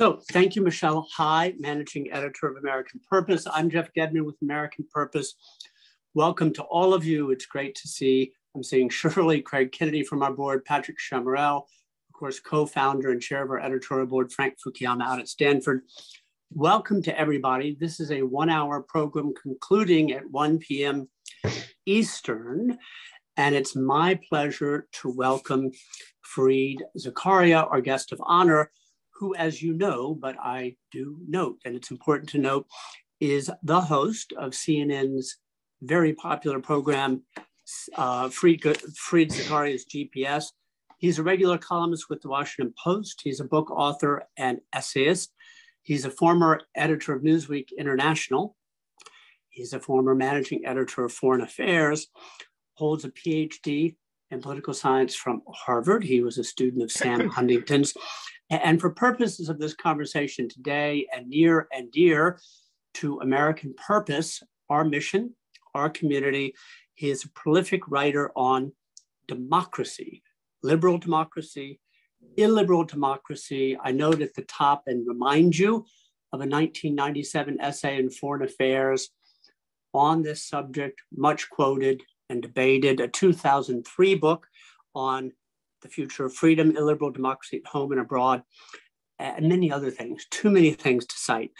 So thank you, Michelle High, Managing Editor of American Purpose. I'm Jeff Gedmin with American Purpose. Welcome to all of you. It's great to see. I'm seeing Shirley, Craig Kennedy from our board, Patrick Chamorel, of course, co-founder and chair of our editorial board, Frank Fukuyama out at Stanford. Welcome to everybody. This is a one-hour program concluding at 1 p.m. Eastern. And it's my pleasure to welcome Fareed Zakaria, our guest of honor, who, as you know, but I do note, and it's important to note, is the host of CNN's very popular program, uh, Fareed Zakaria's GPS. He's a regular columnist with the Washington Post. He's a book author and essayist. He's a former editor of Newsweek International. He's a former managing editor of Foreign Affairs, holds a PhD in political science from Harvard. He was a student of Sam Huntington's and for purposes of this conversation today and near and dear to American purpose, our mission, our community, he is a prolific writer on democracy, liberal democracy, illiberal democracy. I note at the top and remind you of a 1997 essay in Foreign Affairs on this subject, much quoted and debated, a 2003 book on the future of freedom, illiberal democracy at home and abroad, and many other things, too many things to cite.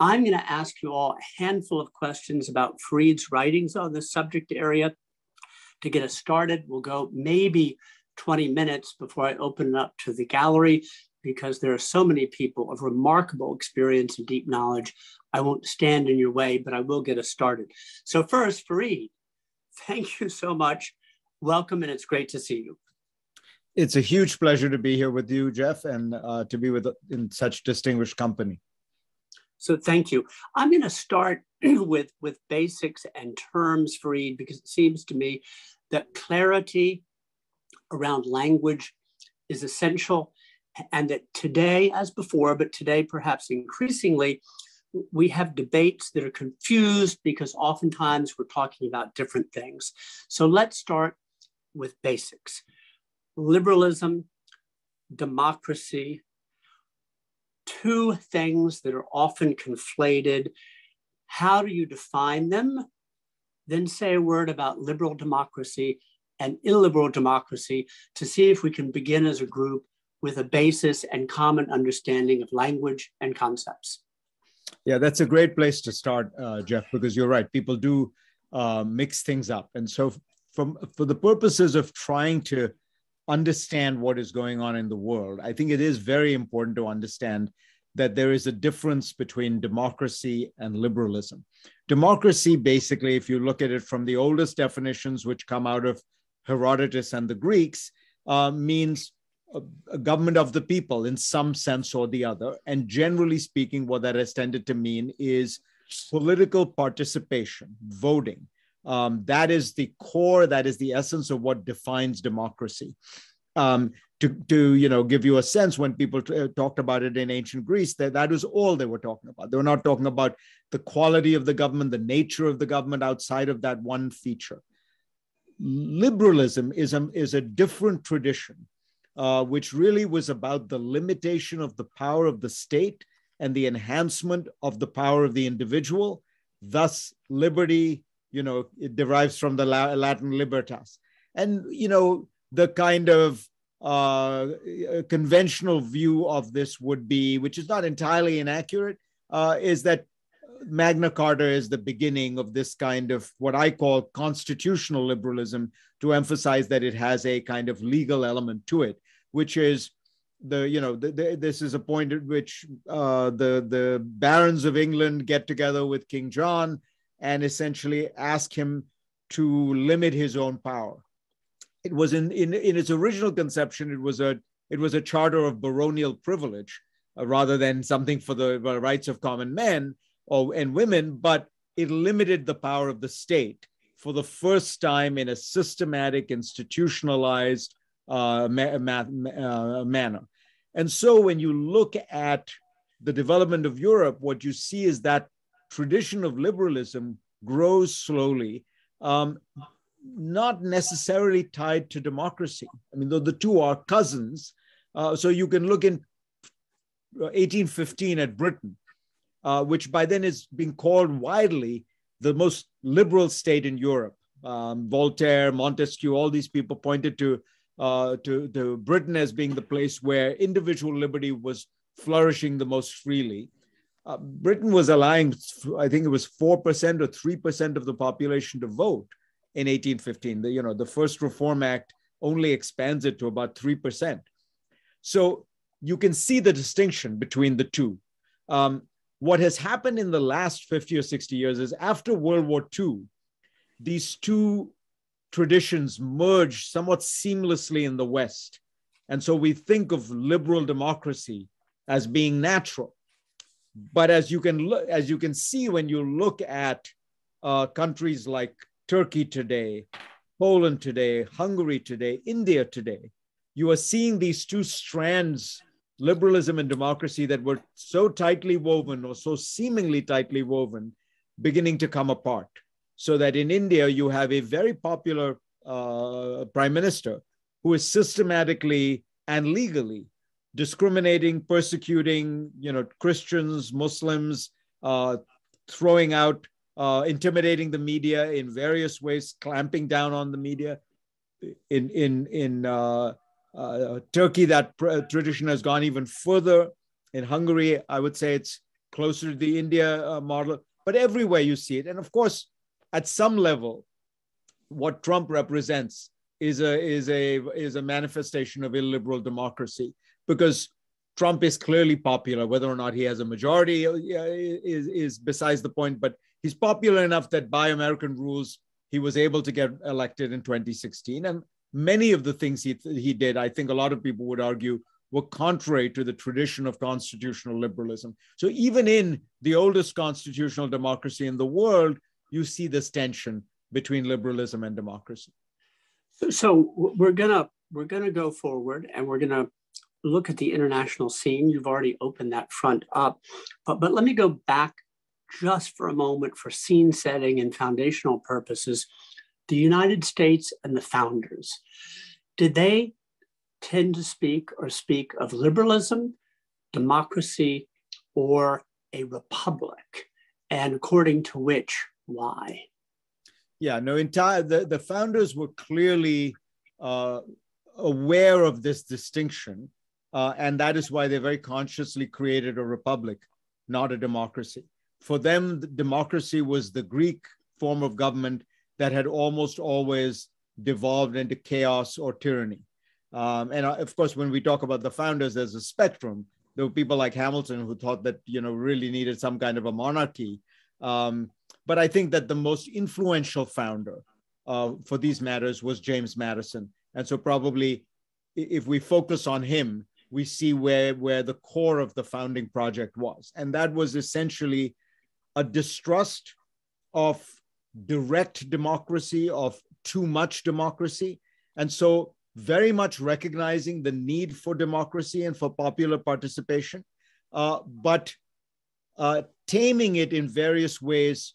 I'm going to ask you all a handful of questions about Fareed's writings on this subject area. To get us started, we'll go maybe 20 minutes before I open it up to the gallery because there are so many people of remarkable experience and deep knowledge. I won't stand in your way, but I will get us started. So first, Fareed, thank you so much. Welcome, and it's great to see you it's a huge pleasure to be here with you, Jeff, and uh, to be with in such distinguished company. So thank you. I'm going to start with with basics and terms, Fareed, because it seems to me that clarity around language is essential, and that today, as before, but today perhaps increasingly, we have debates that are confused because oftentimes we're talking about different things. So let's start with basics liberalism, democracy, two things that are often conflated. How do you define them? Then say a word about liberal democracy and illiberal democracy to see if we can begin as a group with a basis and common understanding of language and concepts. Yeah, that's a great place to start, uh, Jeff, because you're right. People do uh, mix things up. And so, from, for the purposes of trying to understand what is going on in the world, I think it is very important to understand that there is a difference between democracy and liberalism. Democracy, basically, if you look at it from the oldest definitions, which come out of Herodotus and the Greeks, uh, means a, a, government of the people in some sense or the other. And generally speaking, what that has tended to mean is political participation, voting, um, that is the core, that is the essence of what defines democracy. Um, to, to you know give you a sense when people t- uh, talked about it in ancient greece that that was all they were talking about. They were not talking about the quality of the government the nature of the government outside of that one feature. Liberalism is a, is a different tradition uh, which really was about the limitation of the power of the state and the enhancement of the power of the individual. Thus liberty you know, it derives from the Latin libertas. And, you know, the kind of uh, conventional view of this would be, which is not entirely inaccurate, uh, is that Magna Carta is the beginning of this kind of what I call constitutional liberalism to emphasize that it has a kind of legal element to it, which is the you know the, the, this is a point at which uh, the the barons of England get together with King John and essentially ask him to limit his own power. It was in, in, in its original conception, it was a, it was a charter of baronial privilege uh, rather than something for the rights of common men or, and women, but it limited the power of the state for the first time in a systematic, institutionalized uh, ma- ma- uh, manner. And so when you look at the development of Europe, what you see is that tradition of liberalism grows slowly, um, not necessarily tied to democracy. I mean, though the two are cousins, uh, so you can look in 1815 at Britain, uh, which by then is being called widely the most liberal state in Europe. Um, Voltaire, Montesquieu, all these people pointed to, uh, to, to Britain as being the place where individual liberty was flourishing the most freely. Uh, Britain was allowing, I think it was 4% or 3% of the population to vote in 1815. The, you know, the first Reform Act only expands it to about 3%. So you can see the distinction between the two. Um, what has happened in the last 50 or 60 years is after World War II, these two traditions merge somewhat seamlessly in the West. And so we think of liberal democracy as being natural. But as you can look, as you can see when you look at uh, countries like Turkey today, Poland today, Hungary today, India today, you are seeing these two strands, liberalism and democracy, that were so tightly woven or so seemingly tightly woven, beginning to come apart. So that in India, you have a very popular uh, prime minister who is systematically and legally discriminating, persecuting, you know, Christians, Muslims, uh, throwing out, uh, intimidating the media in various ways, clamping down on the media. In in in uh, uh Turkey, that tradition has gone even further. In Hungary, I would say it's closer to the India uh, model. But everywhere you see it, and of course, at some level, what Trump represents is a is a is a manifestation of illiberal democracy because Trump is clearly popular. Whether or not he has a majority uh, is, is besides the point, but he's popular enough that by American rules, he was able to get elected in 2016. And many of the things he, he did, I think a lot of people would argue, were contrary to the tradition of constitutional liberalism. So even in the oldest constitutional democracy in the world, you see this tension between liberalism and democracy. So, we're gonna we're gonna go forward, and we're gonna look at the international scene. You've already opened that front up, but, but let me go back just for a moment for scene setting and foundational purposes. The United States and the founders, did they tend to speak or speak of liberalism, democracy, or a republic? And according to which, why? Yeah, no, entire the, the founders were clearly uh, aware of this distinction uh, and that is why they very consciously created a republic, not a democracy. For them, the democracy was the Greek form of government that had almost always devolved into chaos or tyranny. Um, and uh, of course, when we talk about the founders, there's a spectrum. There were people like Hamilton who thought that you know really needed some kind of a monarchy. Um, but I think that the most influential founder uh, for these matters was James Madison. And so probably if we focus on him, we see where, where the core of the founding project was. And that was essentially a distrust of direct democracy, of too much democracy. And so, very much recognizing the need for democracy and for popular participation, uh, but uh, taming it in various ways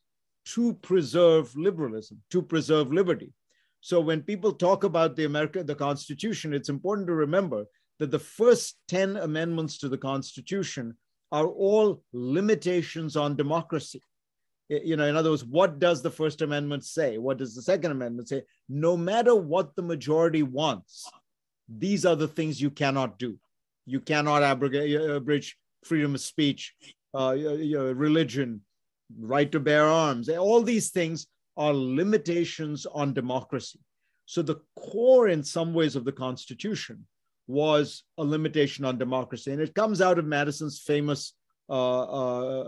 to preserve liberalism, to preserve liberty. So when people talk about the America, the Constitution, it's important to remember that the first 10 amendments to the Constitution are all limitations on democracy. You know, in other words, what does the First Amendment say? What does the Second Amendment say? No matter what the majority wants, these are the things you cannot do. You cannot abrogate, uh, abridge freedom of speech, uh, religion, right to bear arms. All these things are limitations on democracy. So the core, in some ways, of the Constitution was a limitation on democracy. And it comes out of Madison's famous uh, uh,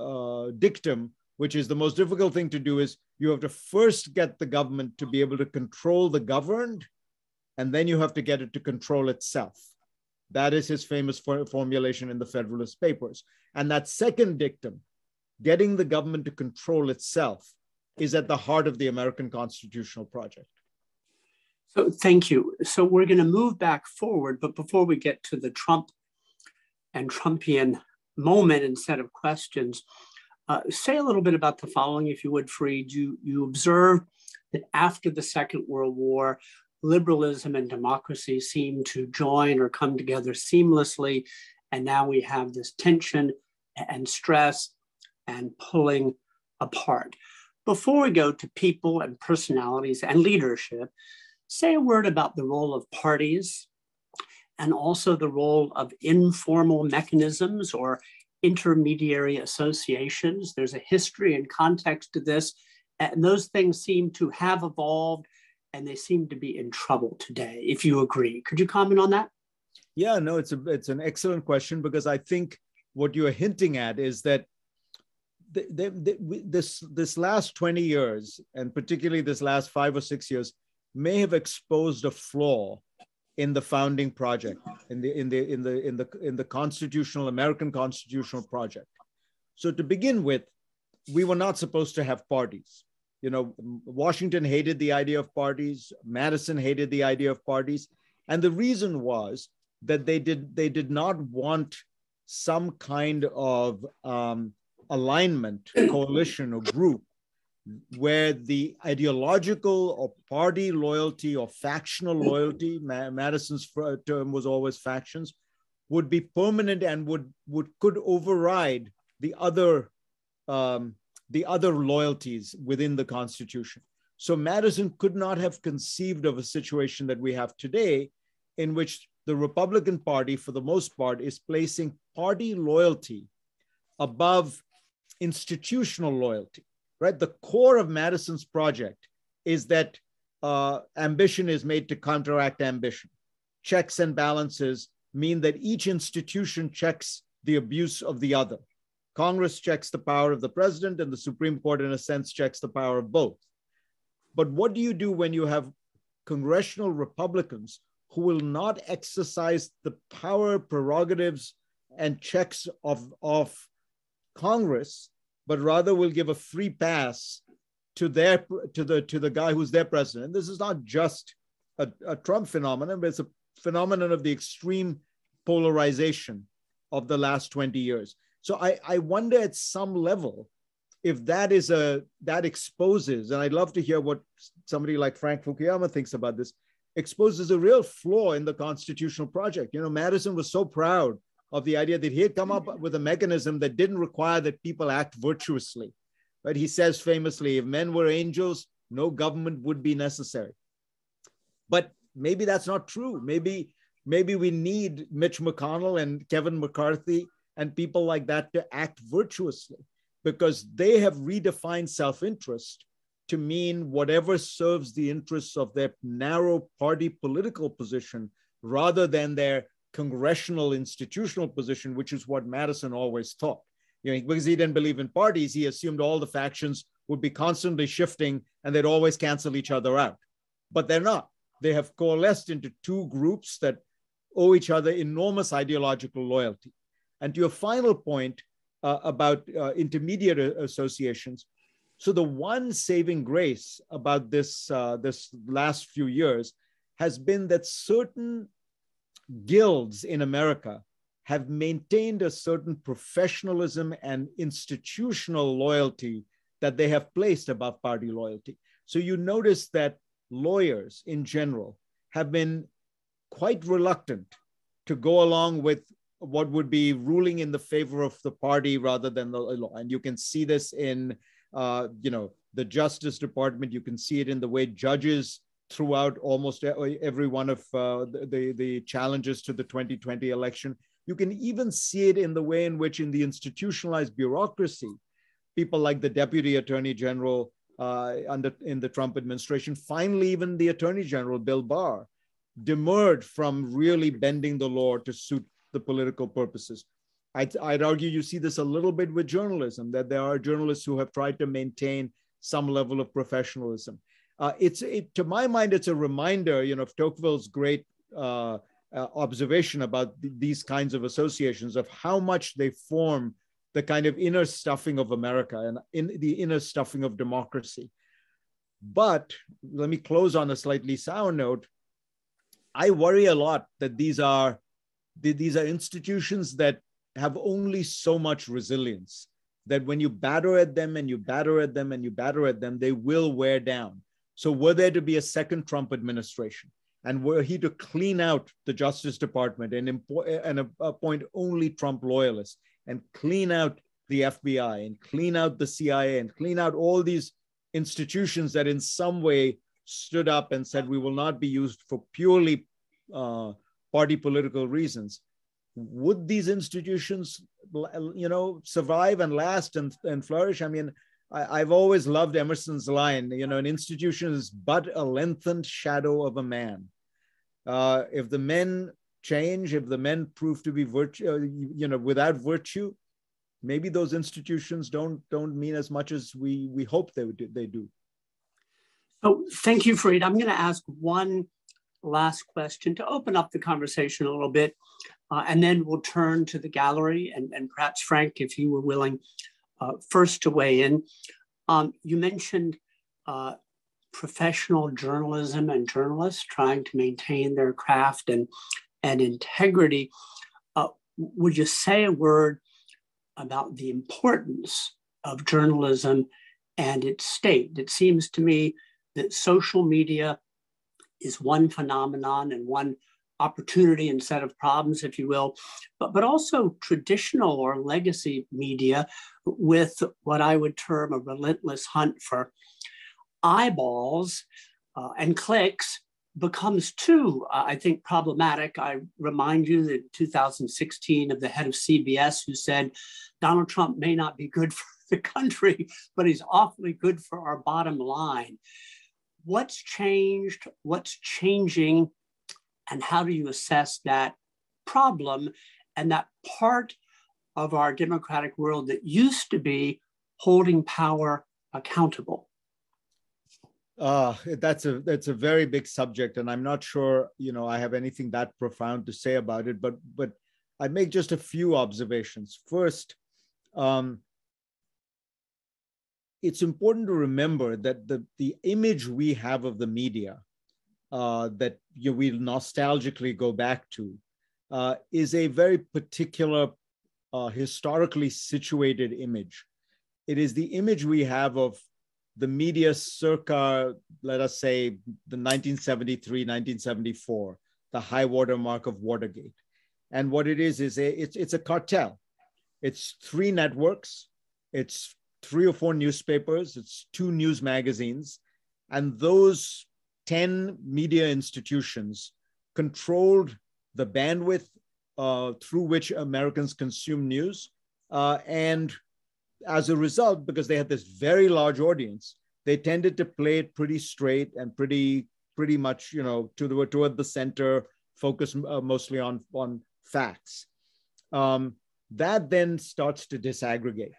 uh, dictum, which is the most difficult thing to do is you have to first get the government to be able to control the governed, and then you have to get it to control itself. That is his famous for formulation in the Federalist Papers. And that second dictum, getting the government to control itself, is at the heart of the American constitutional project. So thank you. So we're going to move back forward, but before we get to the Trump and Trumpian moment and set of questions, uh, say a little bit about the following, if you would, Fareed. You, you observed that after the Second World War, liberalism and democracy seemed to join or come together seamlessly. And now we have this tension and stress and pulling apart. Before we go to people and personalities and leadership, say a word about the role of parties and also the role of informal mechanisms or intermediary associations. There's a history and context to this, and those things seem to have evolved and they seem to be in trouble today, if you agree. Could you comment on that? Yeah, no, it's a it's an excellent question because I think what you're hinting at is that the, the, the, this this last 20 years, and particularly this last five or six years, may have exposed a flaw in the founding project, in the in the in the in the in the constitutional American constitutional project. So to begin with, we were not supposed to have parties. You know, Washington hated the idea of parties. Madison hated the idea of parties, and the reason was that they did they did not want some kind of um, alignment, coalition, or group where the ideological or party loyalty or factional loyalty, Madison's term was always factions, would be permanent and would, would could override the other um, the other loyalties within the Constitution. So Madison could not have conceived of a situation that we have today, in which the Republican Party, for the most part, is placing party loyalty above institutional loyalty right? The core of Madison's project is that uh, ambition is made to counteract ambition. Checks and balances mean that each institution checks the abuse of the other. Congress checks the power of the president, and the Supreme Court, in a sense, checks the power of both. But what do you do when you have congressional Republicans who will not exercise the power, prerogatives, and checks of, of Congress but rather will give a free pass to their to the to the guy who's their president. This is not just a, a Trump phenomenon, but it's a phenomenon of the extreme polarization of the last 20 years. So I, I wonder at some level if that is a that exposes, and I'd love to hear what somebody like Frank Fukuyama thinks about this, exposes a real flaw in the constitutional project. You know, Madison was so proud of the idea that he had come up with a mechanism that didn't require that people act virtuously. But he says famously, if men were angels, no government would be necessary. But maybe that's not true. Maybe, maybe we need Mitch McConnell and Kevin McCarthy and people like that to act virtuously because they have redefined self-interest to mean whatever serves the interests of their narrow party political position rather than their congressional institutional position, which is what Madison always thought. You know, because he didn't believe in parties, he assumed all the factions would be constantly shifting and they'd always cancel each other out. But they're not. They have coalesced into two groups that owe each other enormous ideological loyalty. And to your final point uh, about uh, intermediate associations, so the one saving grace about this uh, this last few years has been that certain guilds in America have maintained a certain professionalism and institutional loyalty that they have placed above party loyalty. So you notice that lawyers in general have been quite reluctant to go along with what would be ruling in the favor of the party rather than the law. And you can see this in, uh, you know, the Justice Department. You can see it in the way judges throughout almost every one of uh, the, the challenges to the 2020 election. You can even see it in the way in which, in the institutionalized bureaucracy, people like the Deputy Attorney General uh, under in the Trump administration, finally, even the Attorney General Bill Barr, demurred from really bending the law to suit the political purposes. I'd, I'd argue you see this a little bit with journalism, that there are journalists who have tried to maintain some level of professionalism uh, it's it, to my mind, it's a reminder, you know, of Tocqueville's great uh, uh, observation about th- these kinds of associations of how much they form the kind of inner stuffing of America and in the inner stuffing of democracy. But let me close on a slightly sour note. I worry a lot that these are these are institutions that have only so much resilience that when you batter at them and you batter at them and you batter at them, they will wear down. So, were there to be a second Trump administration, and were he to clean out the Justice Department and, impo- and appoint only Trump loyalists and clean out the FBI and clean out the CIA and clean out all these institutions that in some way stood up and said we will not be used for purely uh, party political reasons would these institutions you know survive and last and, and flourish? I mean I, have always loved emerson's line you know an institution is but a lengthened shadow of a man uh, if the men change if the men prove to be virtue uh, you know without virtue maybe those institutions don't don't mean as much as we we hope they would they do so thank you Fareed. i'm going to ask one last question to open up the conversation a little bit uh, and then we'll turn to the gallery and, and perhaps frank if you were willing uh, first to weigh in. Um, you mentioned uh, professional journalism and journalists trying to maintain their craft and and integrity. Uh, would you say a word about the importance of journalism and its state. It seems to me that social media is one phenomenon and one opportunity and set of problems, if you will, but, but also traditional or legacy media with what I would term a relentless hunt for eyeballs uh, and clicks becomes too, uh, I think, problematic. I remind you that 2016 of the head of CBS who said Donald Trump may not be good for the country, but he's awfully good for our bottom line. What's changed? What's changing? And how do you assess that problem and that part of our democratic world that used to be holding power accountable? Uh, that's a that's a very big subject, and I'm not sure you know I have anything that profound to say about it. But but I make just a few observations. First, um, it's important to remember that the the image we have of the media uh, that you know, we nostalgically go back to uh, is a very particular uh, historically situated image. It is the image we have of the media circa, let us say, the 1973, 1974, the high water mark of Watergate. And what it is, is a, it's, it's a cartel. It's three networks, it's three or four newspapers, it's two news magazines, and those 10 media institutions controlled the bandwidth uh, through which Americans consume news. Uh, and as a result, because they had this very large audience, they tended to play it pretty straight and pretty pretty much you know to the toward the center, focus uh, mostly on on facts. Um, that then starts to disaggregate,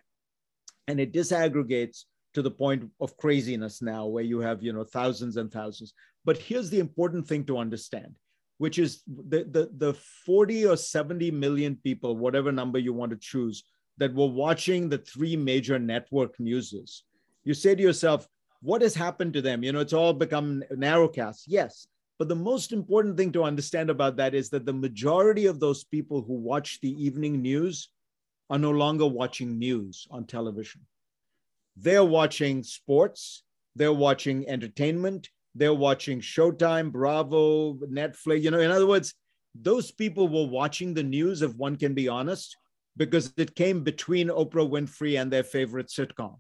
and it disaggregates to the point of craziness now, where you have you know thousands and thousands. But here's the important thing to understand which is the, the, the 40 or 70 million people, whatever number you want to choose, that were watching the three major network newses, you say to yourself, what has happened to them? You know, it's all become narrowcast. Yes. But the most important thing to understand about that is that the majority of those people who watch the evening news are no longer watching news on television. They're watching sports, they're watching entertainment, they're watching Showtime, Bravo, Netflix. You know, in other words, those people were watching the news, if one can be honest, because it came between Oprah Winfrey and their favorite sitcom.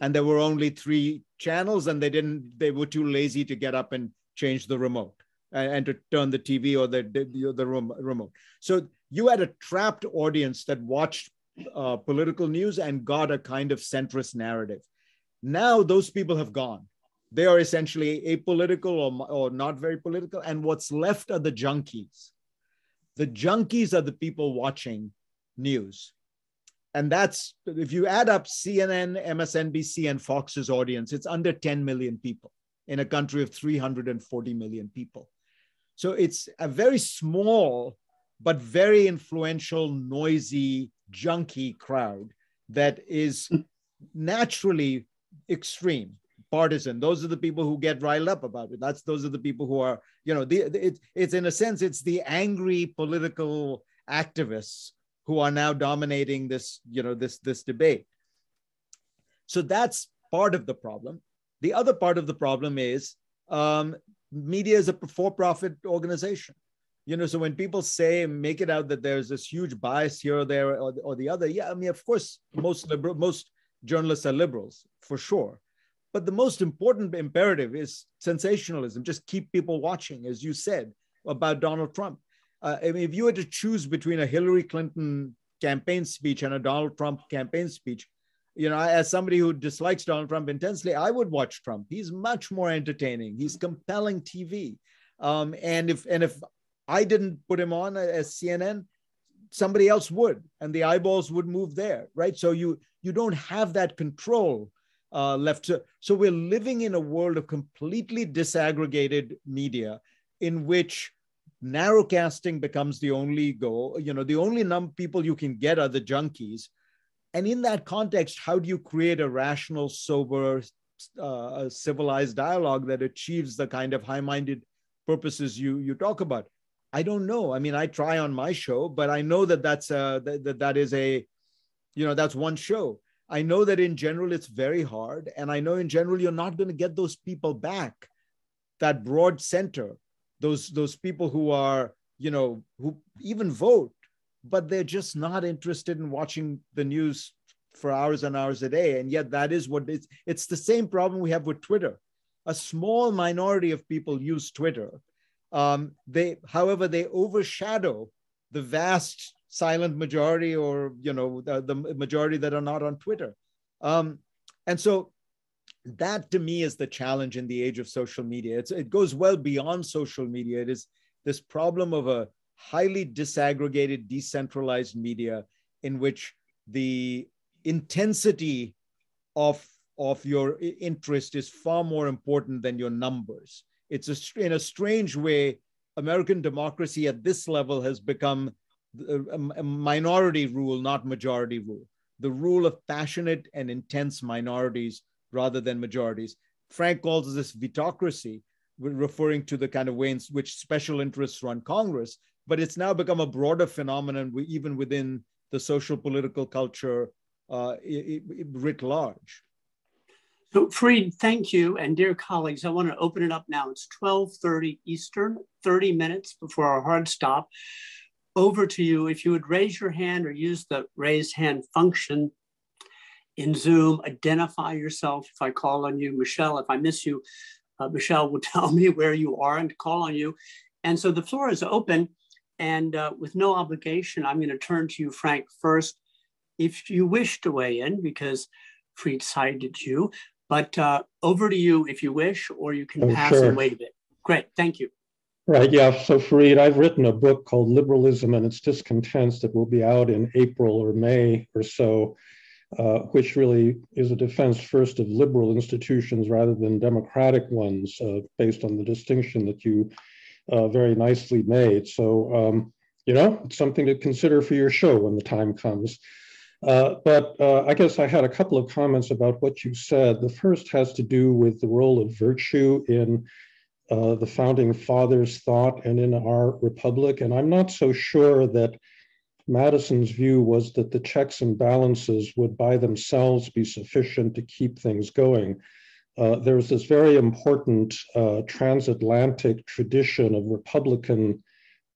And there were only three channels, and they didn't, they were too lazy to get up and change the remote and, and to turn the TV or the, the, the remote. So you had a trapped audience that watched uh, political news and got a kind of centrist narrative. Now those people have gone. They are essentially apolitical or, or not very political. And what's left are the junkies. The junkies are the people watching news. And that's, if you add up CNN, MSNBC, and Fox's audience, it's under 10 million people in a country of 340 million people. So it's a very small, but very influential, noisy, junkie crowd that is naturally extreme partisan those are the people who get riled up about it that's those are the people who are you know the, it, it's in a sense it's the angry political activists who are now dominating this you know this this debate so that's part of the problem the other part of the problem is um, media is a for-profit organization. You know, so when people say make it out that there's this huge bias here or there or, or the other, yeah, I mean, of course, most liberal, most journalists are liberals for sure. But the most important imperative is sensationalism. Just keep people watching, as you said about Donald Trump. Uh, I mean, if you had to choose between a Hillary Clinton campaign speech and a Donald Trump campaign speech, you know, as somebody who dislikes Donald Trump intensely, I would watch Trump. He's much more entertaining. He's compelling TV. Um, and if and if I didn't put him on as CNN, somebody else would, and the eyeballs would move there, right? So you you don't have that control uh, left. So we're living in a world of completely disaggregated media, in which narrowcasting becomes the only goal. You know, the only number people you can get are the junkies. And in that context, how do you create a rational, sober, uh, civilized dialogue that achieves the kind of high-minded purposes you you talk about? I don't know. I mean, I try on my show, but I know that that's a, that, that that is a, you know, that's one show. I know that in general it's very hard, and I know in general you're not going to get those people back, that broad center those those people who are you know who even vote but they're just not interested in watching the news for hours and hours a day. And yet that is what it's it's the same problem we have with twitter. A small minority of people use twitter. Um, they however they overshadow the vast silent majority or you know the, the majority that are not on twitter um, and so that to me is the challenge in the age of social media. It's, it goes well beyond social media. It is this problem of a highly disaggregated, decentralized media in which the intensity of, of your interest is far more important than your numbers. It's a, in a strange way, American democracy at this level has become a, minority rule, not majority rule. The rule of passionate and intense minorities rather than majorities. Frank calls this vetocracy, referring to the kind of way in which special interests run Congress, but it's now become a broader phenomenon even within the social political culture uh, writ large. So, Fareed, thank you. And dear colleagues, I want to open it up now. It's 12:30 Eastern, 30 minutes before our hard stop. Over to you. If you would raise your hand or use the raise hand function, in Zoom, identify yourself. If I call on you, Michelle, if I miss you, uh, Michelle will tell me where you are and call on you. And so the floor is open. And uh, with no obligation, I'm going to turn to you, Frank, first, if you wish to weigh in, because Fareed cited you. But uh, over to you if you wish, or you can oh, pass sure. and wave it. Great, thank you. Right, yeah. So, Fareed, I've written a book called Liberalism and Its Discontents that will be out in April or May or so. Uh, which really is a defense first of liberal institutions rather than democratic ones, uh, based on the distinction that you uh, very nicely made. So, um, you know, it's something to consider for your show when the time comes. Uh, but uh, I guess I had a couple of comments about what you said. The first has to do with the role of virtue in the founding fathers' thought and in our republic. And I'm not so sure that Madison's view was that the checks and balances would by themselves be sufficient to keep things going. Uh, there's this very important uh, transatlantic tradition of Republican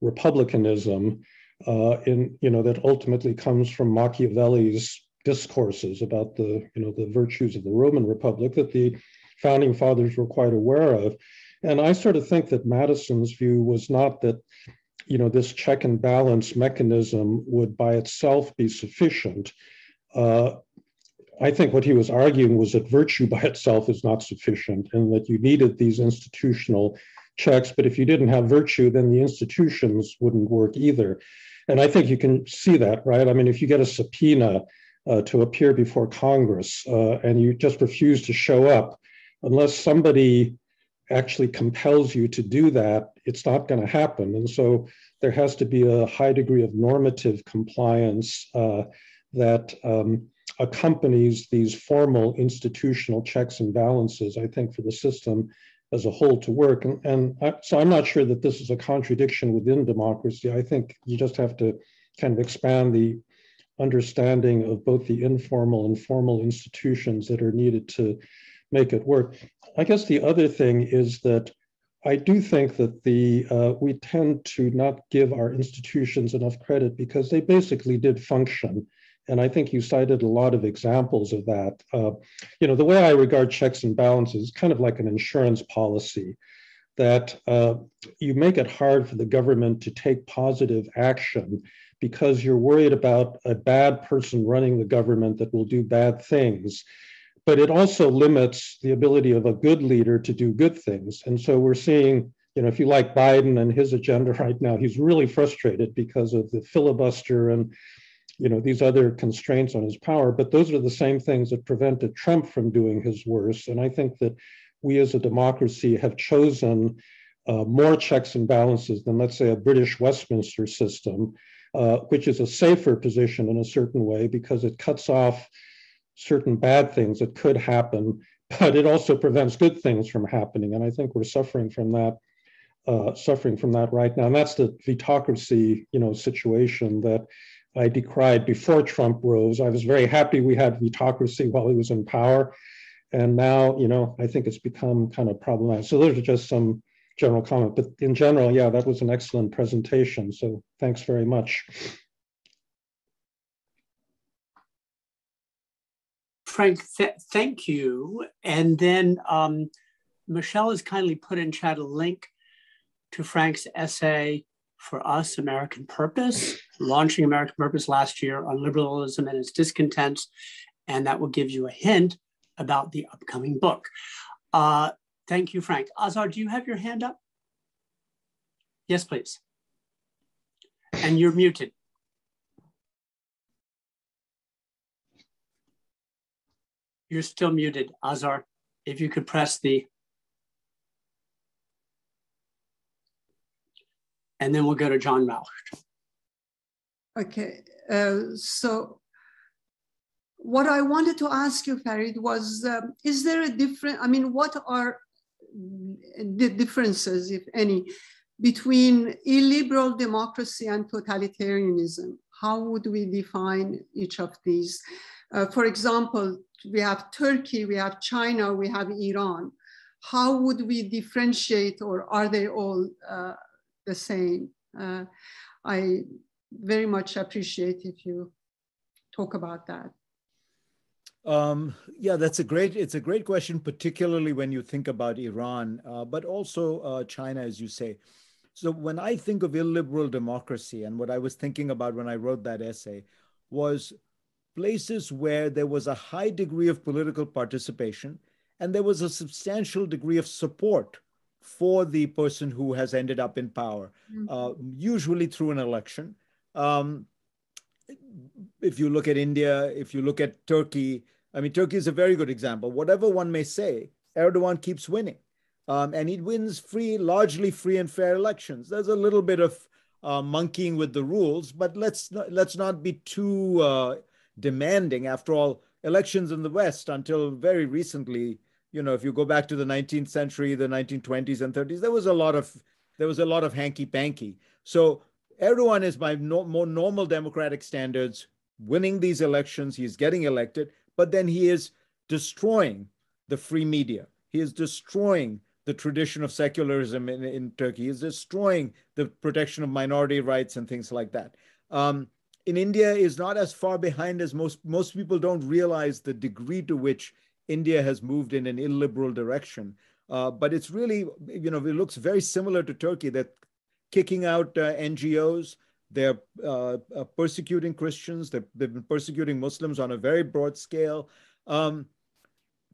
republicanism uh, in you know that ultimately comes from Machiavelli's discourses about the you know the virtues of the Roman Republic that the founding fathers were quite aware of. And I sort of think that Madison's view was not that you know, this check and balance mechanism would by itself be sufficient. Uh, I think what he was arguing was that virtue by itself is not sufficient and that you needed these institutional checks. But if you didn't have virtue, then the institutions wouldn't work either. And I think you can see that, right? I mean, if you get a subpoena uh, to appear before Congress uh, and you just refuse to show up, unless somebody actually compels you to do that, it's not going to happen. And so there has to be a high degree of normative compliance uh, that um, accompanies these formal institutional checks and balances, I think, for the system as a whole to work. And, and I, so I'm not sure that this is a contradiction within democracy. I think you just have to kind of expand the understanding of both the informal and formal institutions that are needed to make it work. I guess the other thing is that I do think that the uh, we tend to not give our institutions enough credit because they basically did function. And I think you cited a lot of examples of that. Uh, you know, the way I regard checks and balances is kind of like an insurance policy that uh, you make it hard for the government to take positive action because you're worried about a bad person running the government that will do bad things. But it also limits the ability of a good leader to do good things. And so we're seeing, you know, if you like Biden and his agenda right now, he's really frustrated because of the filibuster and you know these other constraints on his power but those are the same things that prevented trump from doing his worst and i think that we as a democracy have chosen uh, more checks and balances than, let's say, a British Westminster system, uh, which is a safer position in a certain way because it cuts off certain bad things that could happen, but it also prevents good things from happening. And I think we're suffering from that. Uh, suffering from that right now, and that's the vetocracy, you know, situation that I decried before Trump rose. I was very happy we had vetocracy while he was in power, and now, you know, I think it's become kind of problematic. So those are just some general comment, but in general, yeah, that was an excellent presentation. So thanks very much. Frank, th thank you. And then um, Michelle has kindly put in chat a link to Frank's essay for us, American Purpose, launching American Purpose last year on liberalism and its discontents. And that will give you a hint about the upcoming book. Uh, thank you, Frank. Azar, do you have your hand up? Yes, please. And you're muted. You're still muted, Azar. If you could press the, and then we'll go to Jon Rauch. Okay, uh, so what I wanted to ask you, Fareed, was um, is there a different, I mean, what are the differences, if any, between illiberal democracy and totalitarianism? How would we define each of these? Uh, for example, we have Turkey, we have China, we have Iran. How would we differentiate, or are they all uh, the same? Uh, I very much appreciate if you talk about that. Um, yeah, that's a great. It's a great question, particularly when you think about Iran, uh, but also uh, China, as you say. So when I think of illiberal democracy, and what I was thinking about when I wrote that essay, was places where there was a high degree of political participation, and there was a substantial degree of support for the person who has ended up in power, mm-hmm. uh, usually through an election. Um, if you look at India, if you look at Turkey, I mean, Turkey is a very good example. Whatever one may say, Erdogan keeps winning. Um, and he wins free, largely free and fair elections. There's a little bit of uh, monkeying with the rules, but let's not, let's not be too uh, demanding. After all, elections in the West until very recently, you know, if you go back to the 19th century, the 1920s and 30s, there was a lot of there was a lot of hanky panky. So Erdogan is by no, more normal democratic standards winning these elections. He's getting elected, but then he is destroying the free media. He is destroying the tradition of secularism in, in Turkey. He is destroying the protection of minority rights and things like that. Um, in India is not as far behind as most most people don't realize the degree to which India has moved in an illiberal direction. Uh, but it's really, you know, it looks very similar to Turkey. That kicking out uh, NGOs. They're uh, uh, persecuting Christians. They've, they've, been persecuting Muslims on a very broad scale. Um,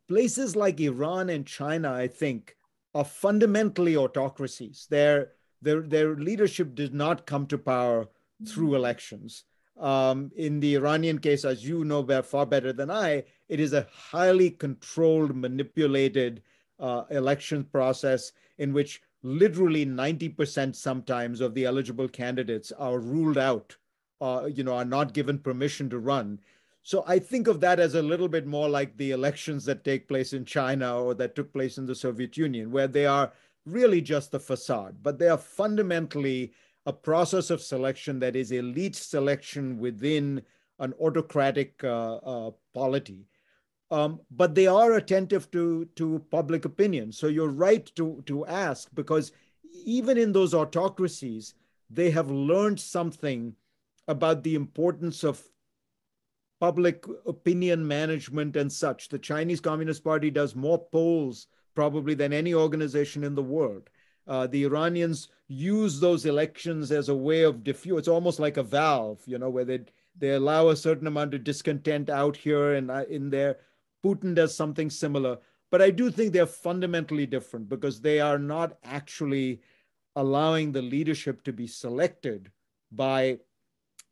places like Iran and China, I think, are fundamentally autocracies. Their, their, their leadership did not come to power through elections. Um, in the Iranian case, as you know far better than I, it is a highly controlled, manipulated uh, election process in which literally 90% sometimes of the eligible candidates are ruled out, uh, you know, are not given permission to run. So I think of that as a little bit more like the elections that take place in China or that took place in the Soviet Union, where they are really just the facade, but they are fundamentally a process of selection that is elite selection within an autocratic uh, uh, polity. Um, but they are attentive to, to public opinion. So you're right to, to ask because even in those autocracies, they have learned something about the importance of public opinion management and such. The Chinese Communist Party does more polls probably than any organization in the world. Uh, the Iranians use those elections as a way of diffuse. It's almost like a valve, you know, where they they allow a certain amount of discontent out here and uh, in there. Putin does something similar, but I do think they're fundamentally different because they are not actually allowing the leadership to be selected by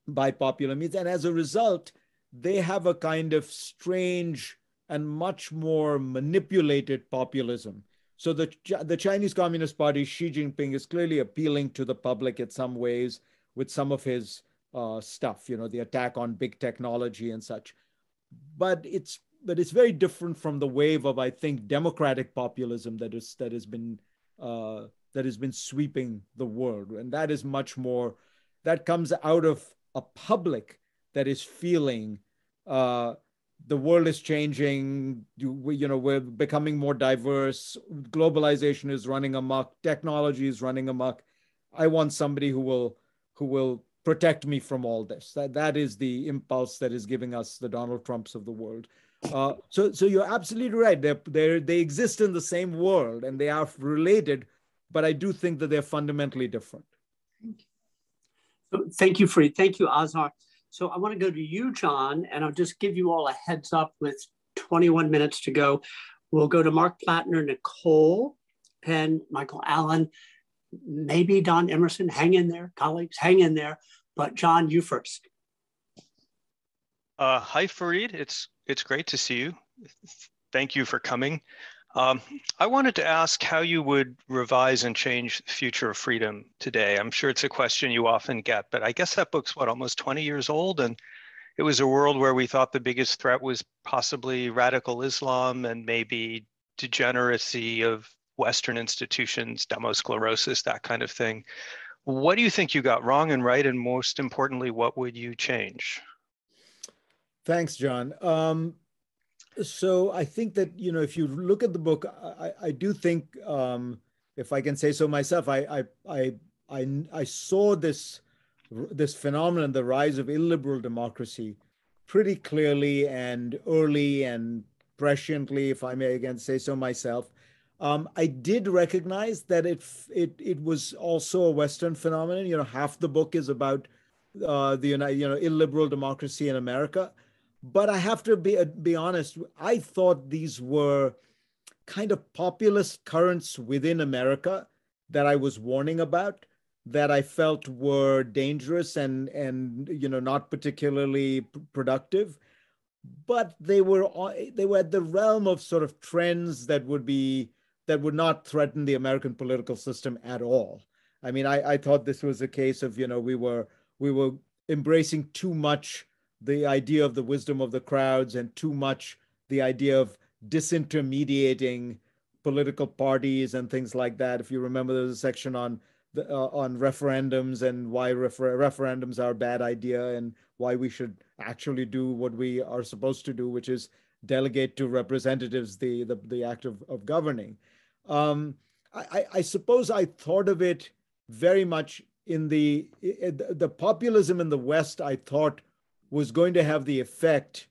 by popular means, and as a result, they have a kind of strange and much more manipulated populism so the, the Chinese Communist Party, Xi Jinping, is clearly appealing to the public in some ways with some of his uh, stuff, you know, the attack on big technology and such. But it's but it's very different from the wave of I think democratic populism that is that has been uh, that has been sweeping the world, and that is much more that comes out of a public that is feeling uh, the world is changing. We, you know we're becoming more diverse. Globalization is running amok. Technology is running amok. I want somebody who will who will protect me from all this. That that is the impulse that is giving us the donald trumps of the world. Uh, so so you're absolutely right. They they they exist in the same world and they are related but i do think that they're fundamentally different. Thank you. Thank you for thank you azhar so I want to go to you, John, and I'll just give you all a heads up with 21 minutes to go. We'll go to Mark Plattner, Nicole, Penn, Michael Allen, maybe Don Emerson. Hang in there, colleagues, hang in there. But John, you first. Uh, hi, Fareed. It's it's great to see you. Thank you for coming. Um, I wanted to ask how you would revise and change future of freedom today. I'm sure it's a question you often get, but I guess that book's what, almost 20 years old? And it was a world where we thought the biggest threat was possibly radical Islam and maybe degeneracy of Western institutions, demosclerosis, that kind of thing. What do you think you got wrong and right? And most importantly, what would you change? Thanks, John. Um, so I think that you know if you look at the book, I, I do think, um, if I can say so myself, I I I I, I saw this this phenomenon, the rise of illiberal democracy, pretty clearly and early and presciently, if I may again say so myself. Um, I did recognize that it it it was also a Western phenomenon. You know, half the book is about uh, the you know illiberal democracy in America but I have to be, uh, be honest, I thought these were kind of populist currents within America that I was warning about that I felt were dangerous and and you know not particularly productive but they were they were at the realm of sort of trends that would be that would not threaten the American political system at all. I mean, I, I thought this was a case of you know we were we were embracing too much the idea of the wisdom of the crowds and too much the idea of disintermediating political parties and things like that. If you remember, there's a section on the, uh, on referendums and why refer- referendums are a bad idea and why we should actually do what we are supposed to do, which is delegate to representatives the the, the act of, of governing. Um, I, I suppose I thought of it very much in the the populism in the West. I thought was going to have the effect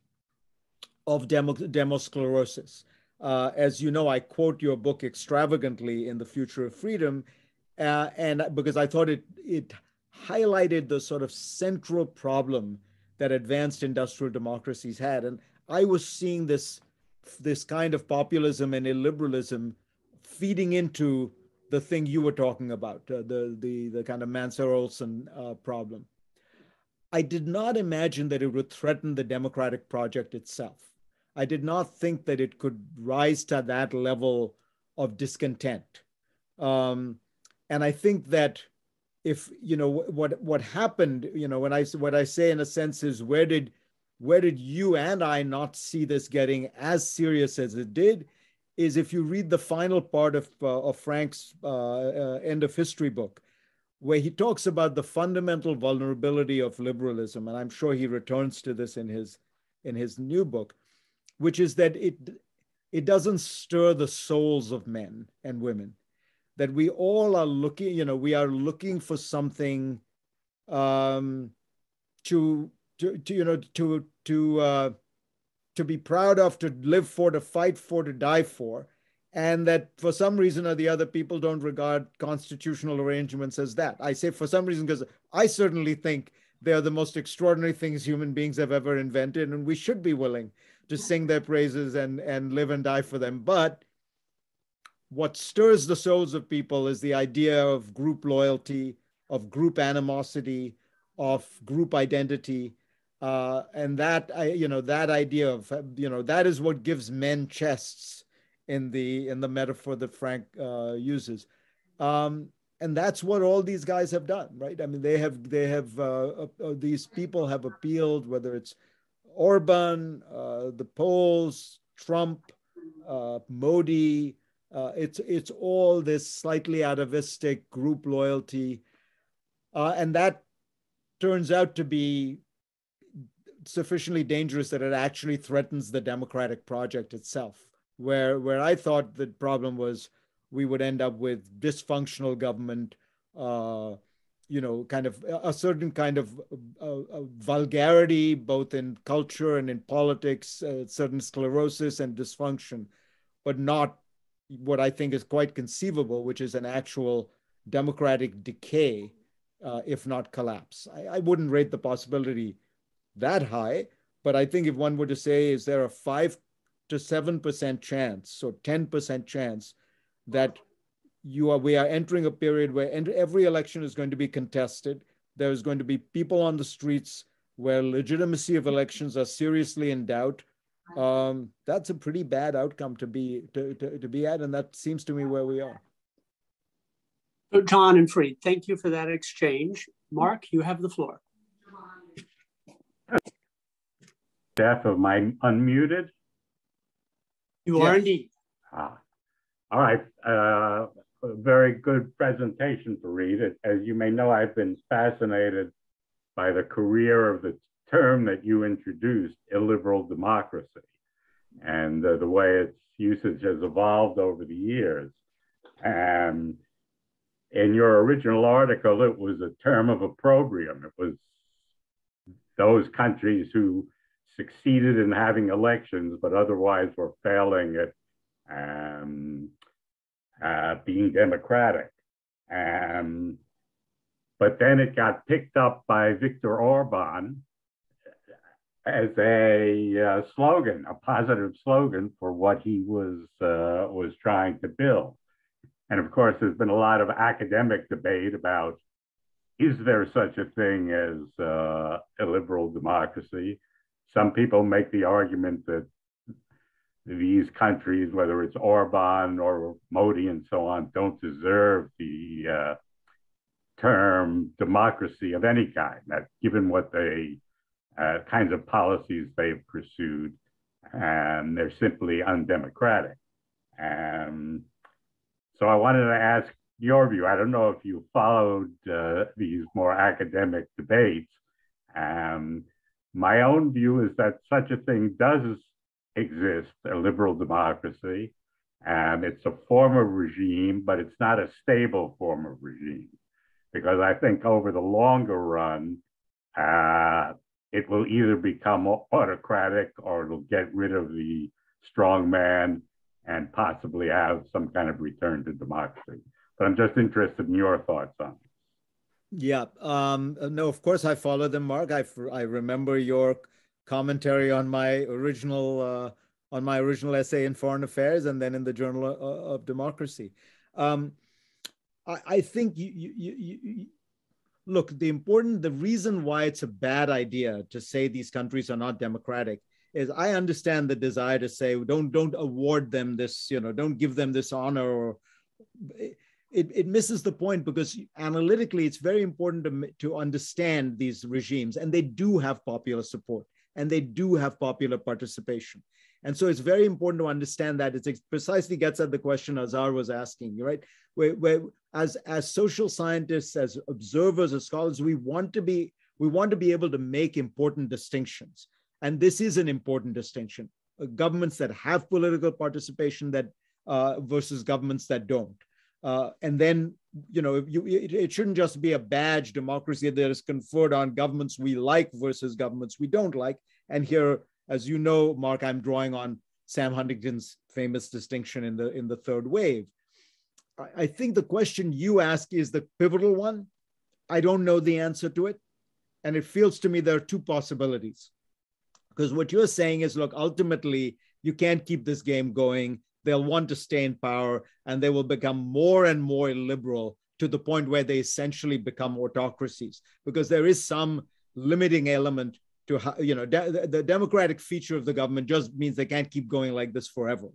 of demo, demosclerosis. Uh, as you know, I quote your book extravagantly in The Future of Freedom, uh, and because I thought it, it highlighted the sort of central problem that advanced industrial democracies had. And I was seeing this, this kind of populism and illiberalism feeding into the thing you were talking about, uh, the, the, the kind of Mancur Olson uh, problem. I did not imagine that it would threaten the democratic project itself. I did not think that it could rise to that level of discontent. Um, and I think that if you know what what happened, you know, when I what I say in a sense is where did where did you and I not see this getting as serious as it did? Is if you read the final part of uh, of Frank's uh, uh, end of history book, where he talks about the fundamental vulnerability of liberalism, and I'm sure he returns to this in his in his new book. which is that it it doesn't stir the souls of men and women. That we all are looking, you know, we are looking for something um, to, to, to, you know, to, to, uh, to be proud of, to live for, to fight for, to die for. And that for some reason or the other, people don't regard constitutional arrangements as that. I say for some reason because I certainly think they are the most extraordinary things human beings have ever invented, and we should be willing to sing their praises and, and live and die for them. But what stirs the souls of people is the idea of group loyalty, of group animosity, of group identity. Uh, and that I, you know, that idea of you know that is what gives men chests in the in the metaphor that Frank uh, uses, um, and that's what all these guys have done, right? I mean, they have they have uh, uh these people have appealed, whether it's Orban, uh, the Poles, Trump, uh, Modi. it's it's all this slightly atavistic group loyalty, and that turns out to be sufficiently dangerous that it actually threatens the democratic project itself. Where where I thought the problem was we would end up with dysfunctional government, uh, you know, kind of a certain kind of uh, vulgarity, both in culture and in politics, uh, certain sclerosis and dysfunction, but not what I think is quite conceivable, which is an actual democratic decay, uh, if not collapse. I, I wouldn't rate the possibility that high, but I think if one were to say, is there a five to seven percent chance, so ten percent chance that you are we are entering a period where every election is going to be contested. There is going to be people on the streets where legitimacy of elections are seriously in doubt. Um, that's a pretty bad outcome to be to, to, to be at, and that seems to me where we are. So John and Fareed, thank you for that exchange. Mark, you have the floor. Jeff, am I unmuted? You yes. are indeed. Ah. All right. Uh, very good presentation Fareed. As you may know, I've been fascinated by the career of the term that you introduced, illiberal democracy, and uh, the way its usage has evolved over the years. And in your original article, it was a term of opprobrium. It was those countries who succeeded in having elections, but otherwise were failing at um, uh, being democratic. Um, but then it got picked up by Viktor Orban as a uh, slogan, a positive slogan for what he was uh, was trying to build. And of course, there's been a lot of academic debate about is there such a thing as uh, liberal democracy? Some people make the argument that these countries, whether it's Orban or Modi and so on, don't deserve the uh, term democracy of any kind. That given what they uh, kinds of policies they've pursued, and they're simply undemocratic. And so I wanted to ask your view. I don't know if you followed uh, these more academic debates. Um, my own view is that such a thing does exist, a liberal democracy. and it's a form of regime, but it's not a stable form of regime. Because I think over the longer run, uh, it will either become autocratic or it'll get rid of the strong man and possibly have some kind of return to democracy. But I'm just interested in your thoughts on it. Yeah. Um, no, of course I follow them, Mark. I, I remember your commentary on my original uh, on my original essay in Foreign Affairs and then in the Journal of, of Democracy. Um, I, I, think you, you, you, you, look the important the reason why it's a bad idea to say these countries are not democratic is I understand the desire to say don't don't award them this you know don't give them this honor or it, it misses the point because analytically it's very important to, to understand these regimes and they do have popular support and they do have popular participation. And so it's very important to understand that it precisely gets at the question Azar was asking, right? Where, where as, as social scientists, as observers, as scholars, we want to be we want to be able to make important distinctions. And this is an important distinction. uh, governments that have political participation that uh, versus governments that don't. Uh, and then, you know, you, it, it, shouldn't just be a badge democracy that is conferred on governments we like versus governments we don't like. And here, as you know, Mark, I'm drawing on Sam Huntington's famous distinction in the in the third wave. I, I think the question you ask is the pivotal one. I don't know the answer to it. And it feels to me there are two possibilities. Because what you're saying is, look, ultimately, you can't keep this game going they'll want to stay in power and they will become more and more liberal to the point where they essentially become autocracies because there is some limiting element to how, you know de- the democratic feature of the government just means they can't keep going like this forever.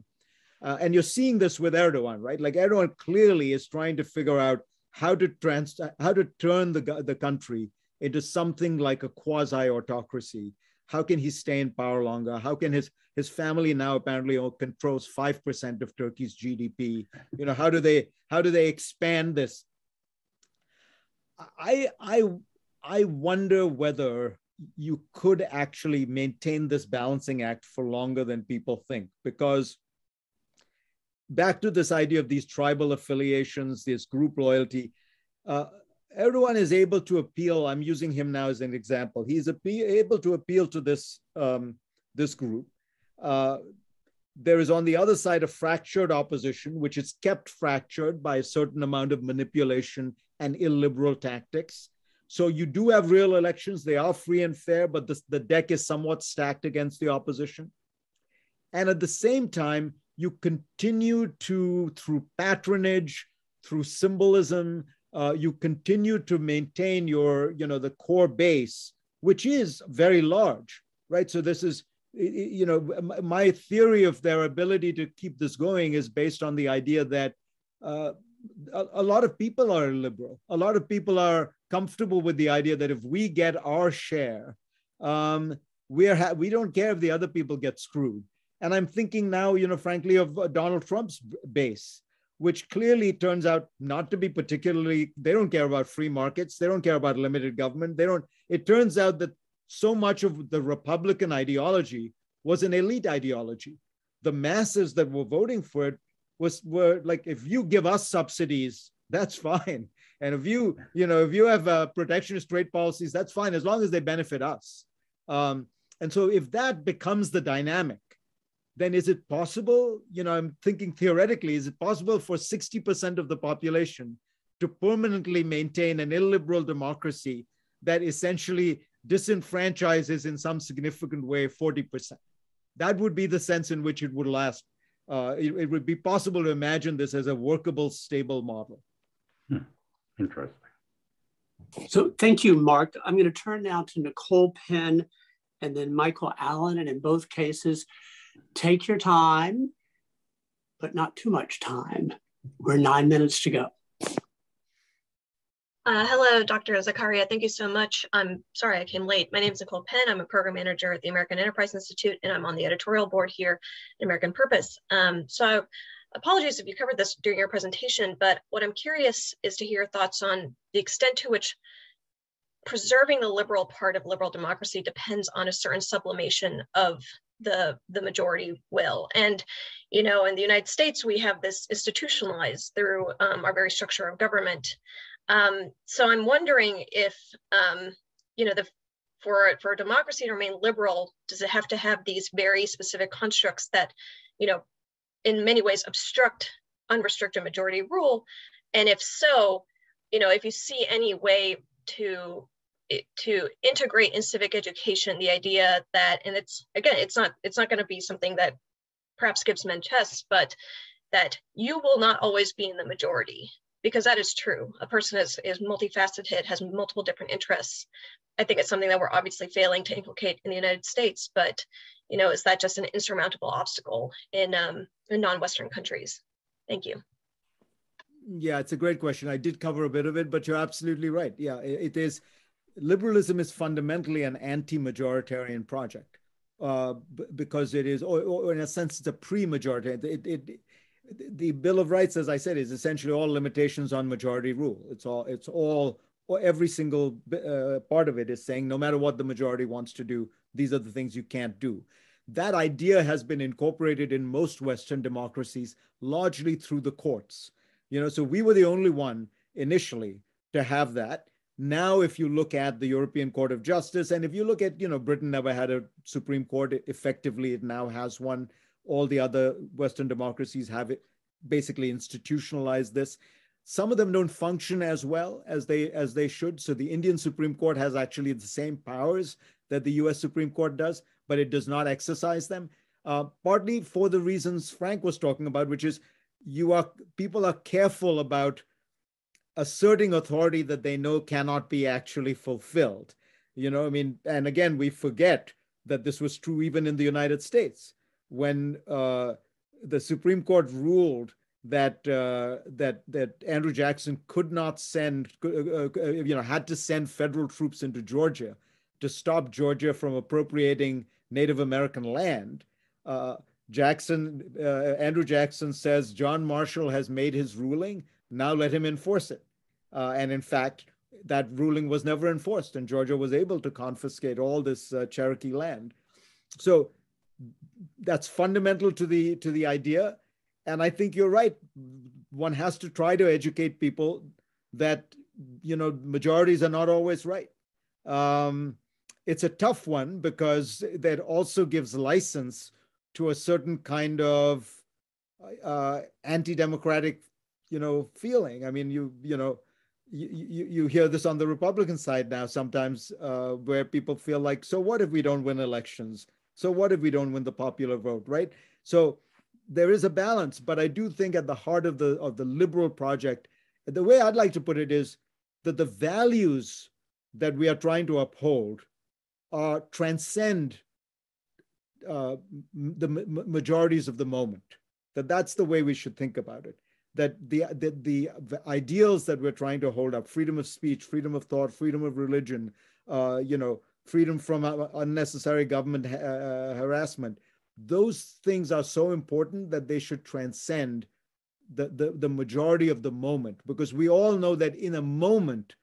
Uh, and you're seeing this with erdogan right? Like erdogan clearly is trying to figure out how to trans how to turn the, the country into something like a quasi autocracy how can he stay in power longer? How can his his family now apparently controls five percent of Turkey's GDP? You know, how do they how do they expand this? I I I wonder whether you could actually maintain this balancing act for longer than people think because back to this idea of these tribal affiliations this group loyalty uh, Erdogan is able to appeal. I'm using him now as an example. He's able to appeal to this um, this group. Uh, there is on the other side a fractured opposition, which is kept fractured by a certain amount of manipulation and illiberal tactics. So you do have real elections; they are free and fair, but the, the deck is somewhat stacked against the opposition. And at the same time, you continue to, through patronage, through symbolism, uh, you continue to maintain your, you know, the core base, which is very large, right? So this is, you know, my theory of their ability to keep this going is based on the idea that uh, a, a, lot of people are liberal. A lot of people are comfortable with the idea that if we get our share, um, we're ha- we don't care if the other people get screwed. And I'm thinking now, you know, frankly, of uh, Donald Trump's base which clearly turns out not to be particularly, they don't care about free markets. They don't care about limited government. They don't, it turns out that so much of the Republican ideology was an elite ideology. The masses that were voting for it was were like, if you give us subsidies, that's fine. And if you, you know, if you have uh, protectionist trade policies, that's fine as long as they benefit us. Um, and so if that becomes the dynamic, then is it possible, you know, I'm thinking theoretically, is it possible for 60% of the population to permanently maintain an illiberal democracy that essentially disenfranchises in some significant way 40%? That would be the sense in which it would last. Uh, it, it, would be possible to imagine this as a workable, stable model. Hmm. Interesting. So thank you, Mark. I'm going to turn now to Nicole Penn and then Michael Allen. And in both cases, Take your time, but not too much time. We're nine minutes to go. Uh, hello, Dr. Zakaria. Thank you so much. I'm sorry I came late. My name is Nicole Penn. I'm a program manager at the American Enterprise Institute, and I'm on the editorial board here at American Purpose. Um, so apologies if you covered this during your presentation, but what I'm curious is to hear your thoughts on the extent to which preserving the liberal part of liberal democracy depends on a certain sublimation of the the majority will. And you know in the united states we have this institutionalized through um, our very structure of government. Um, so i'm wondering if um, you know the for for a democracy to remain liberal does it have to have these very specific constructs that you know in many ways obstruct unrestricted majority rule? And if so you know if you see any way to to integrate in civic education the idea that and it's again it's not it's not going to be something that perhaps gives men chess but that you will not always be in the majority because that is true. A person is, is multifaceted has multiple different interests. I think it's something that we're obviously failing to inculcate in the united states but you know is that just an insurmountable obstacle in um, in non-western countries? Thank you. Yeah it's a great question. I did cover a bit of it but you're absolutely right. Yeah it is liberalism is fundamentally an anti-majoritarian project uh, because it is, or, or, in a sense, it's a pre-majority. It, it, the Bill of Rights, as I said, is essentially all limitations on majority rule. It's all, it's all, or every single uh, part of it is saying no matter what the majority wants to do, these are the things you can't do. that idea has been incorporated in most Western democracies largely through the courts. You know, so we were the only one initially to have that. Now, if you look at the European Court of Justice, and if you look at, you know, Britain never had a Supreme Court. Effectively, it now has one. All the other Western democracies have it basically institutionalized this. Some of them don't function as well as they as they should. So the Indian Supreme Court has actually the same powers that the U.S. Supreme Court does, but it does not exercise them. Uh, partly for the reasons Frank was talking about, which is you are people are careful about asserting authority that they know cannot be actually fulfilled. You know, I mean, and again, we forget that this was true even in the United States when uh, the Supreme Court ruled that uh, that that Andrew Jackson could not send, uh, uh, uh, you know, had to send federal troops into Georgia to stop Georgia from appropriating Native American land. Uh, Jackson, Andrew Jackson says John Marshall has made his ruling. Now let him enforce it. and in fact, that ruling was never enforced, and Georgia was able to confiscate all this Cherokee land. So that's fundamental to the to the idea and i think you're right one has to try to educate people that you know majorities are not always right um, it's a tough one because that also gives license to a certain kind of uh, anti-democratic you know feeling i mean you you know you, you, you hear this on the republican side now sometimes uh, where people feel like so what if we don't win elections so what if we don't win the popular vote, right? So there is a balance, but I do think at the heart of the of the liberal project, the way I'd like to put it is that the values that we are trying to uphold are transcend uh, the majorities of the moment. That that's the way we should think about it. That the, the the ideals that we're trying to hold up, freedom of speech, freedom of thought, freedom of religion, uh, you know, freedom from uh, unnecessary government uh, uh, harassment. Those things are so important that they should transcend the, the, the majority of the moment because we all know that in a moment,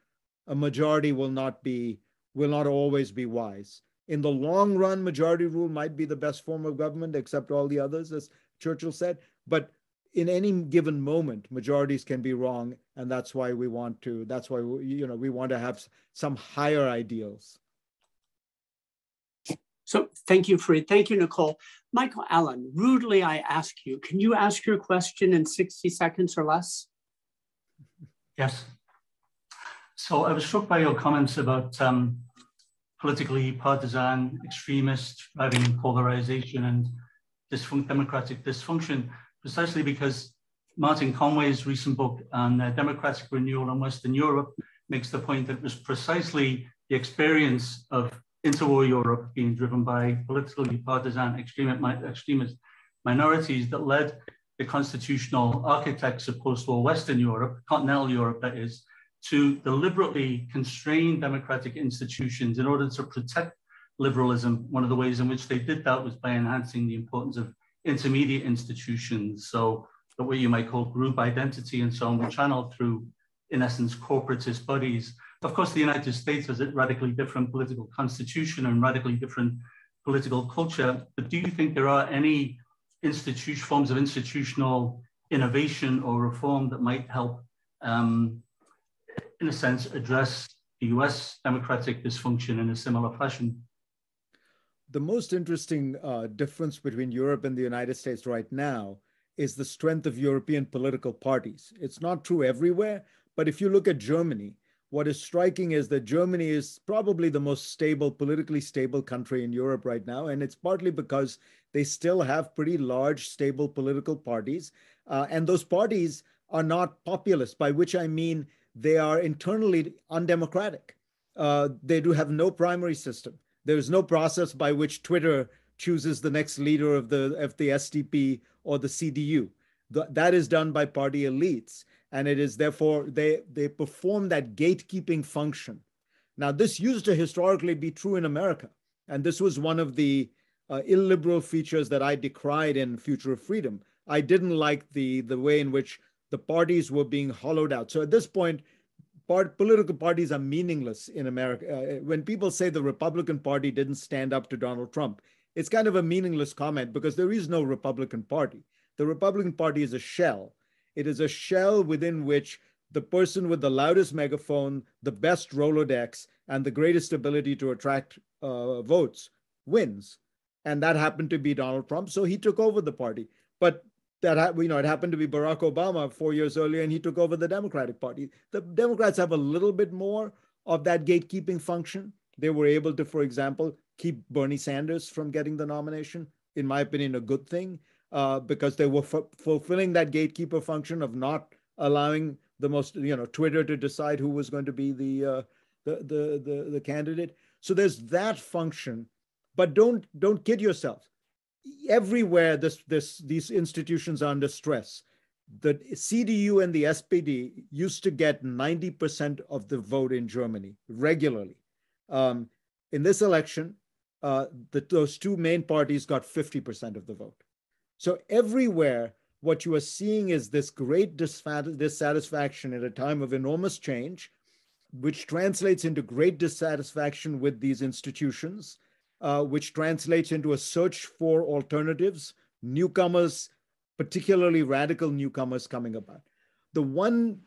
a majority will not be, will not always be wise. In the long run, majority rule might be the best form of government, except all the others, as Churchill said. But in any given moment, majorities can be wrong, and that's why we want to. That's why we, you know we want to have some higher ideals. So thank you, Fareed Thank you, Nicole. Michael Allen, rudely I ask you, can you ask your question in 60 seconds or less? Yes. So I was struck by your comments about um, politically partisan, extremist, driving polarization and dysfun democratic dysfunction, precisely because Martin Conway's recent book on uh, democratic renewal in Western Europe makes the point that it was precisely the experience of interwar Europe being driven by politically partisan extremist minorities that led the constitutional architects of post-war Western Europe, continental Europe that is, to deliberately constrain democratic institutions in order to protect liberalism. One of the ways in which they did that was by enhancing the importance of intermediate institutions. So what you might call group identity and so on were channeled through, in essence, corporatist bodies of course, the United States has a radically different political constitution and radically different political culture. But do you think there are any institution forms of institutional innovation or reform that might help, um, in a sense, address the US democratic dysfunction in a similar fashion? The most interesting uh, difference between Europe and the United States right now is the strength of European political parties. It's not true everywhere, but if you look at Germany, what is striking is that Germany is probably the most stable, politically stable country in Europe right now. And it's partly because they still have pretty large, stable political parties. Uh, and those parties are not populist, by which I mean they are internally undemocratic. Uh, they do have no primary system. There is no process by which Twitter chooses the next leader of the, of the SDP or the CDU. The, that is done by party elites and it is therefore they they perform that gatekeeping function. Now this used to historically be true in america and this was one of the uh, illiberal features that i decried in future of freedom. I didn't like the the way in which the parties were being hollowed out. So at this point part, political parties are meaningless in america uh, when people say the republican party didn't stand up to donald trump it's kind of a meaningless comment because there is no Republican Party. The Republican Party is a shell. It is a shell within which the person with the loudest megaphone, the best Rolodex, and the greatest ability to attract uh, votes wins. And that happened to be Donald Trump. So he took over the party. But that you know it happened to be Barack Obama four years earlier, and he took over the Democratic Party. The Democrats have a little bit more of that gatekeeping function. They were able to, for example, keep Bernie Sanders from getting the nomination. In my opinion, a good thing uh, because they were f- fulfilling that gatekeeper function of not allowing the most, you know, Twitter to decide who was going to be the uh, the, the the the candidate. So there's that function, but don't don't kid yourself everywhere this, this, these institutions are under stress. The CDU and the SPD used to get 90% of the vote in Germany regularly. Um, in this election, uh, the, those two main parties got 50% of the vote. So everywhere, what you are seeing is this great dissatisfaction at a time of enormous change, which translates into great dissatisfaction with these institutions uh, which translates into a search for alternatives, newcomers, particularly radical newcomers coming about. The one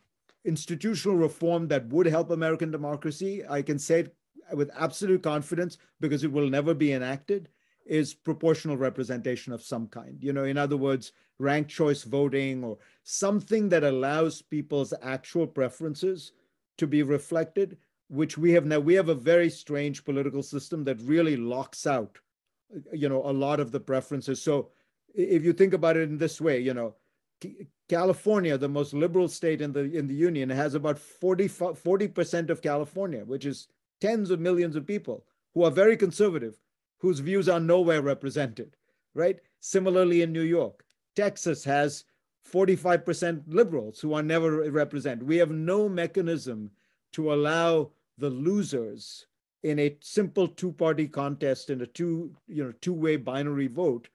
institutional reform that would help American democracy, I can say it with absolute confidence because it will never be enacted, is proportional representation of some kind. You know, in other words, ranked choice voting or something that allows people's actual preferences to be reflected which we have now we have a very strange political system that really locks out you know a lot of the preferences. So if you think about it in this way you know california the most liberal state in the in the union has about 40 40% of california which is tens of millions of people who are very conservative whose views are nowhere represented right? Similarly in new york texas has 45% liberals who are never represented we have no mechanism to allow the losers in a simple two-party contest in a two, you know, two-way binary vote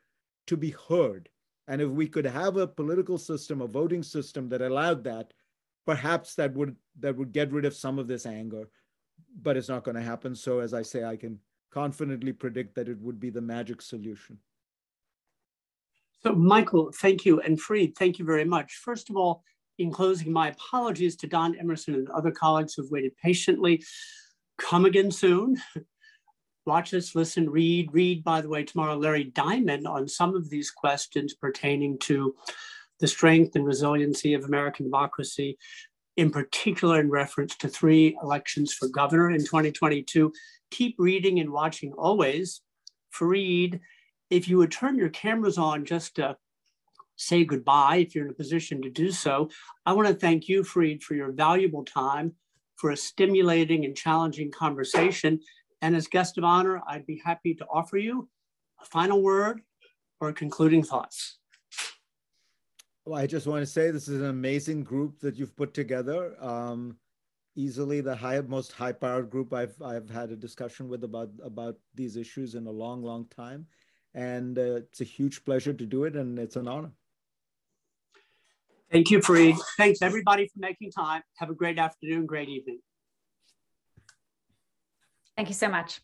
to be heard. And if we could have a political system, a voting system that allowed that, perhaps that would that would get rid of some of this anger. But it's not going to happen. So as I say, I can confidently predict that it would be the magic solution. So Michael, thank you. And Fareed, thank you very much. First of all, in closing, my apologies to Don Emerson and other colleagues who've waited patiently. Come again soon. Watch us, listen, read. Read, by the way, tomorrow, Larry Diamond on some of these questions pertaining to the strength and resiliency of American democracy, in particular in reference to three elections for governor in 2022. Keep reading and watching always. Fareed, if you would turn your cameras on just to say goodbye if you're in a position to do so. I want to thank you, Fareed, for your valuable time, for a stimulating and challenging conversation. And as guest of honor, I'd be happy to offer you a final word or concluding thoughts. Well, I just want to say this is an amazing group that you've put together. Um, easily the high, most high-powered group I've I've had a discussion with about about these issues in a long, long time, and uh, it's a huge pleasure to do it, and it's an honor. Thank you, Fareed. Thanks everybody for making time. Have a great afternoon, great evening. Thank you so much.